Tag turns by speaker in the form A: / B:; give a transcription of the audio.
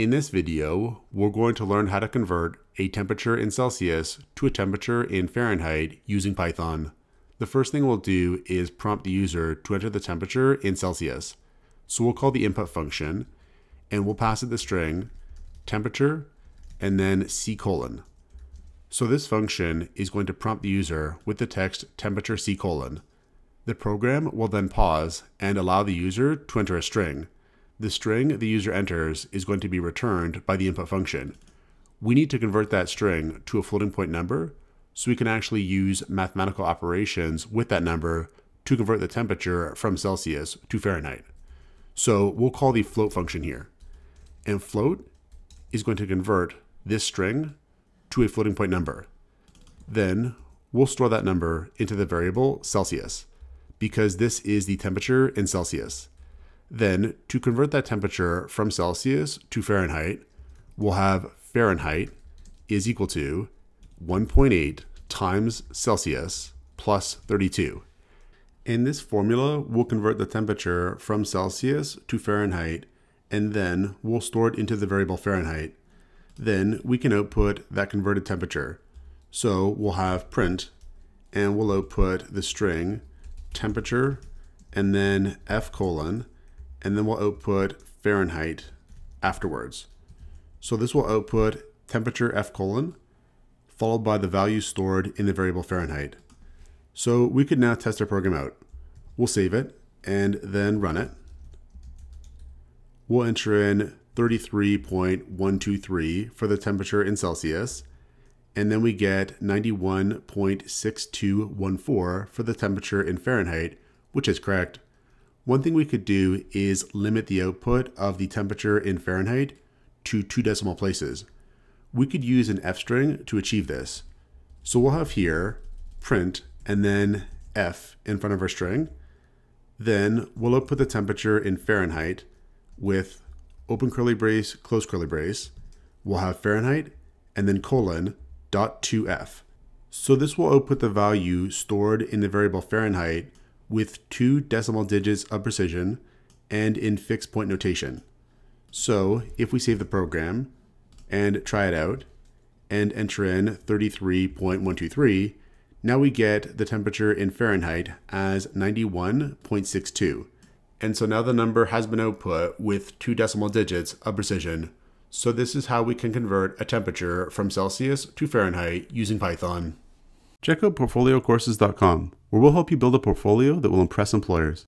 A: In this video, we're going to learn how to convert a temperature in Celsius to a temperature in Fahrenheit using Python. The first thing we'll do is prompt the user to enter the temperature in Celsius. So we'll call the input function and we'll pass it the string temperature and then C colon. So this function is going to prompt the user with the text temperature C colon. The program will then pause and allow the user to enter a string. The string the user enters is going to be returned by the input function. We need to convert that string to a floating point number so we can actually use mathematical operations with that number to convert the temperature from Celsius to Fahrenheit. So we'll call the float function here. And float is going to convert this string to a floating point number. Then we'll store that number into the variable Celsius because this is the temperature in Celsius. Then to convert that temperature from Celsius to Fahrenheit, we'll have Fahrenheit is equal to 1.8 times Celsius plus 32. In this formula, we'll convert the temperature from Celsius to Fahrenheit, and then we'll store it into the variable Fahrenheit then we can output that converted temperature. So we'll have print and we'll output the string temperature and then F colon, and then we'll output Fahrenheit afterwards. So this will output temperature F colon, followed by the value stored in the variable Fahrenheit. So we could now test our program out. We'll save it and then run it. We'll enter in 33.123 for the temperature in Celsius. And then we get 91.6214 for the temperature in Fahrenheit, which is correct. One thing we could do is limit the output of the temperature in Fahrenheit to two decimal places. We could use an F string to achieve this. So we'll have here print and then F in front of our string. Then we'll output the temperature in Fahrenheit with open curly brace, close curly brace, we'll have Fahrenheit, and then colon dot 2f. So this will output the value stored in the variable Fahrenheit with two decimal digits of precision and in fixed point notation. So if we save the program and try it out and enter in 33.123, now we get the temperature in Fahrenheit as 91.62. And so now the number has been output with two decimal digits of precision. So this is how we can convert a temperature from Celsius to Fahrenheit using Python. Check out portfoliocourses.com, where we'll help you build a portfolio that will impress employers.